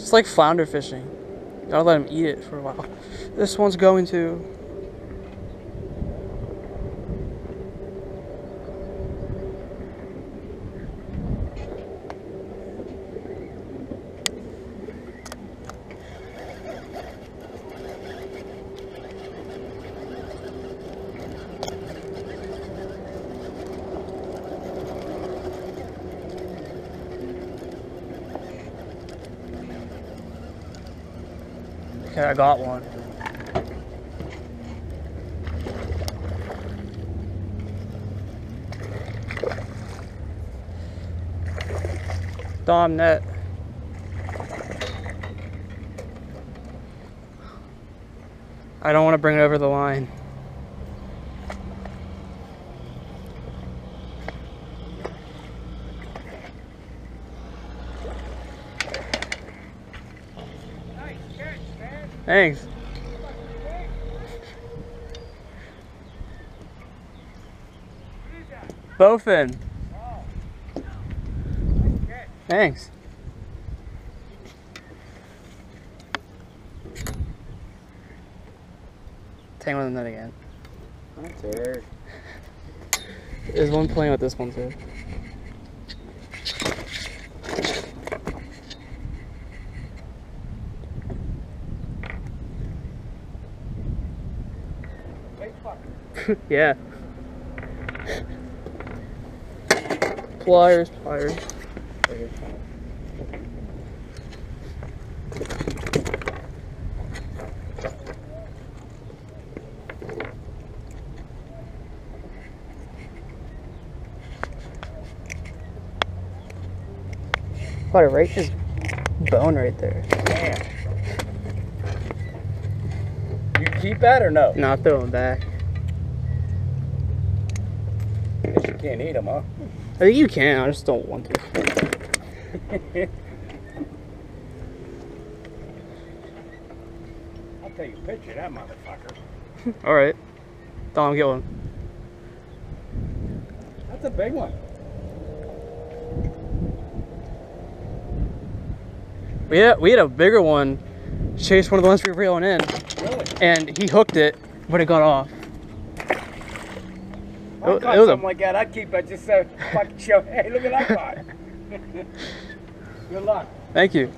It's like flounder fishing. You gotta let them eat it for a while. This one's going to. Okay, I got one. Dom net. I don't want to bring it over the line. Thanks. Bowfin. Thanks. Tangle the net again. There. There's one playing with this one too. yeah. Pliers, pliers. What a right his bone right there. Damn. You keep that or no? Not throwing back. Guess you can't eat them, huh? I think you can, I just don't want to. I'll take a picture of that motherfucker. Alright. Dom, get one. That's a big one. We had, we had a bigger one chase one of the ones we were reeling in, Really? and he hooked it, but it got off. If It- I it caught was a- like that, I'd keep it just so fucking show. Hey, look at that guy. Good luck. Thank you.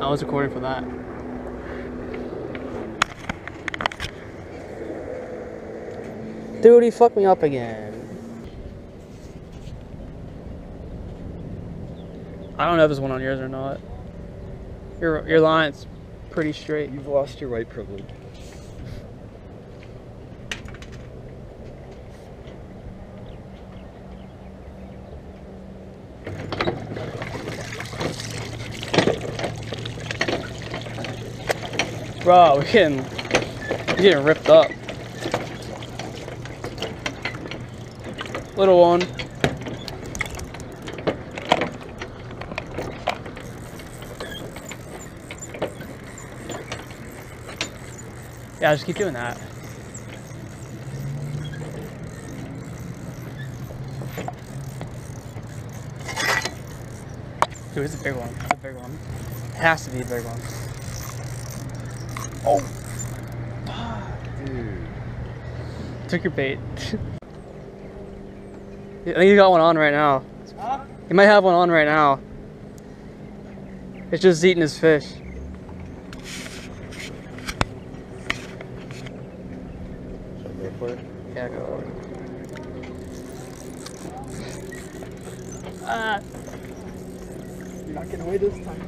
I was recording for that. Dude, he fucked me up again. I don't know if there's one on yours or not. Your your line's pretty straight. You've lost your white privilege. Bro, we're getting, we're getting ripped up. Little one. Yeah, just keep doing that. Dude, it's a big one. It's a big one. It has to be a big one. Oh. Dude. Took your bait. I think you got one on right now. Huh? You might have one on right now. It's just eating his fish. Should I go for it? Yeah, go for it. Ah. You're not getting away this time.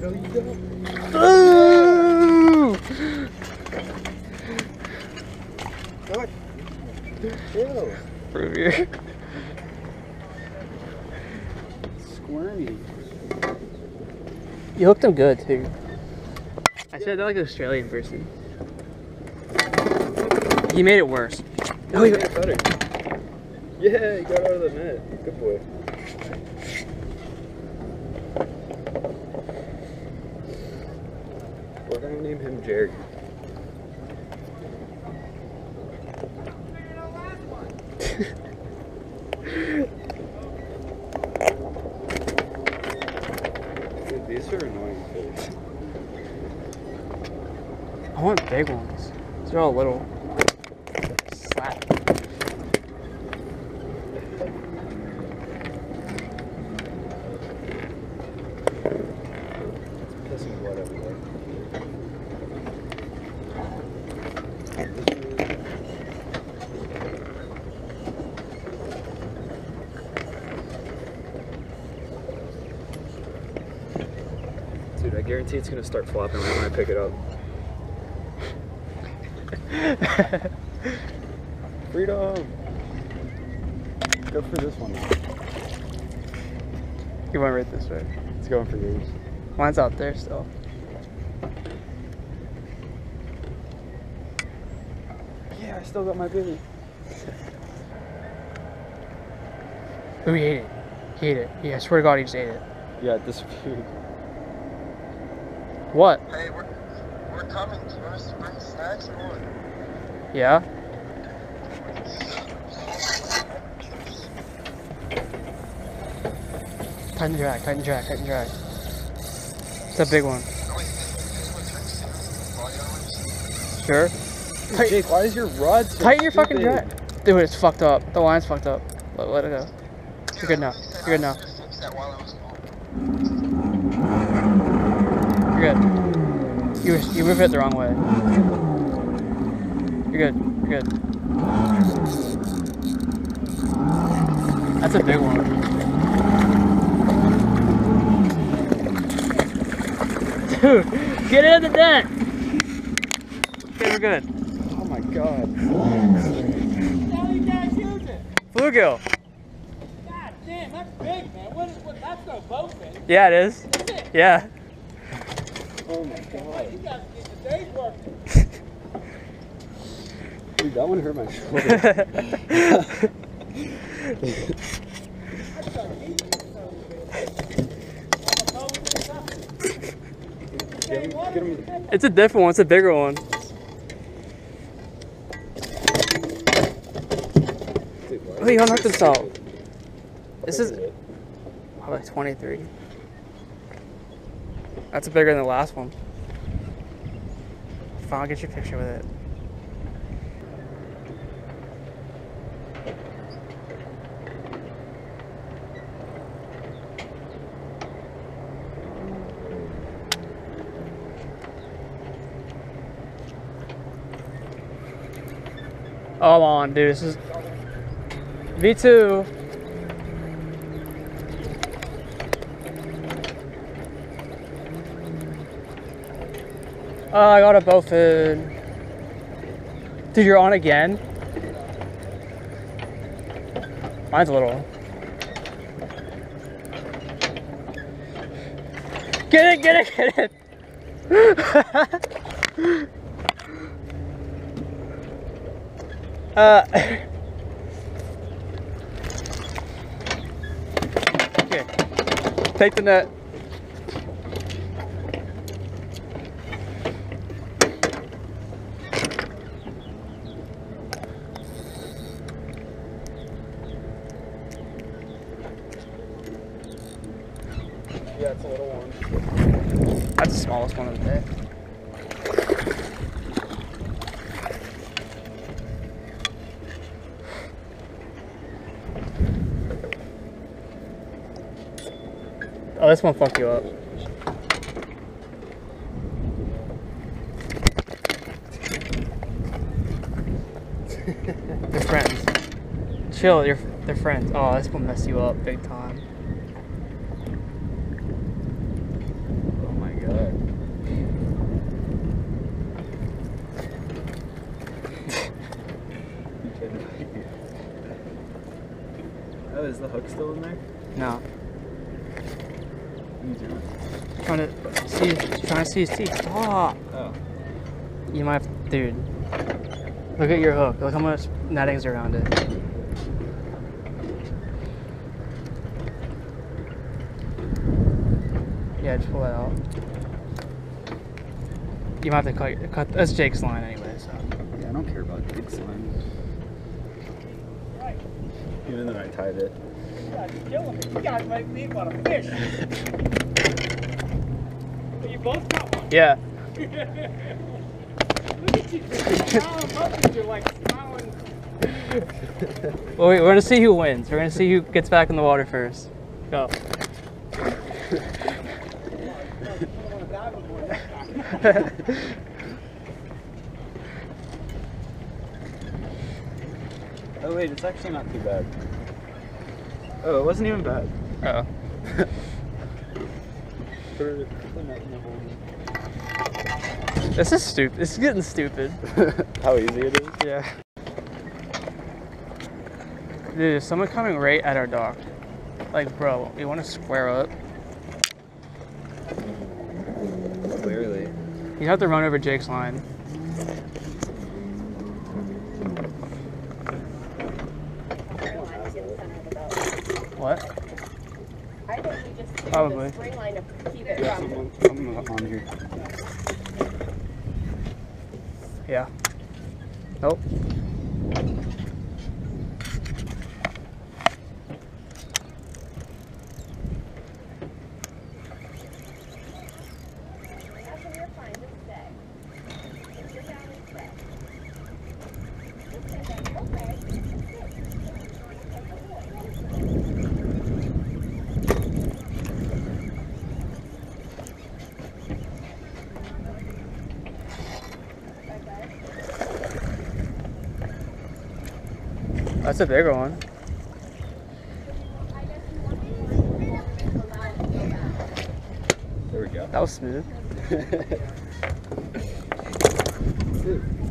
No, you don't. Ooh! Go ahead. Ew. Prove you. Squirmy. You hooked him good too. I said that like an Australian person. He made it worse. Oh, he, better. Yeah, you got out of the net. Good boy. Name him Jerry. Dude, these are annoying fish. I want big ones. These are all little. Dude, I guarantee it's gonna start flopping right when I pick it up. Freedom! Go for this one now. You went right this way. It's going for yours. Mine's out there still. Yeah, I still got my baby. Ooh, he ate it. He ate it. Yeah, I swear to God, he just ate it. Yeah, it disappeared. What? Hey, we're, we're coming. Do you want us to bring snacks or what? Yeah? Tighten drag, tighten drag, tighten drag. It's a big one. Oh, wait, this one drinks too. Volumes. Sure. Tight- Jake, why is your rod so Tighten your fucking drag. Dude, it's fucked up. The line's fucked up. Let, let it go. You're good now. You're good now. I was gonna fix that while I was gone. You're good. You you move it the wrong way. You're good. You're good. That's a big one. Dude, get in the net. Okay, we're good. Oh my god. How you guys use it? Bluegill. God damn, that's big, man. What is what? That's no boat thing. Yeah, it is. That's it. Yeah. Oh my god. Dude, that one hurt my shoulder. It's a different one. It's a bigger one. Dude, Oh, unhooked so himself. This is... it? probably 23. That's bigger than the last one. Fine, get your picture with it. Come on, dude. This is V2. Oh, I got a bowfin. Dude, you're on again? Mine's a little. Get it, get it, get it! uh. okay. Take the net. That's one. Oh, this one fucked you up. They're friends. Chill, you're, they're friends. Oh, this one messed you up big time. Oh my god. You kidding me? Oh, is the hook still in there? No. What are you doing? Trying to see, his- trying to see his teeth. Stop. Oh. You might, have, dude. Look at your hook. Look how much netting's around it. Yeah, just pull that out. You might have to cut. Cut. That's Jake's line anyway. So. Yeah, I don't care about big slime. Right. Even though I tied it. You guys are killing me. You guys make to you both got one. Yeah. Look at we're gonna see who wins. We're gonna see who gets back in the water first. Go. Oh wait, it's actually not too bad. Oh, it wasn't even bad. Oh. For- for not in the hole. This is stupid. This is getting stupid. How easy it is. Yeah. Dude, there's someone coming right at our dock. Like, bro, you want to square up? Clearly. You have to run over Jake's line. What? I think we just do Probably. the spring line to keep it Yeah, from. someone, I'm on here. Yeah. Nope. Nothing, you're fine, just stay. Just sit down and stay. Just sit down, okay. That's a bigger one. I guess you want to allow it to go back. There we go. That was smooth.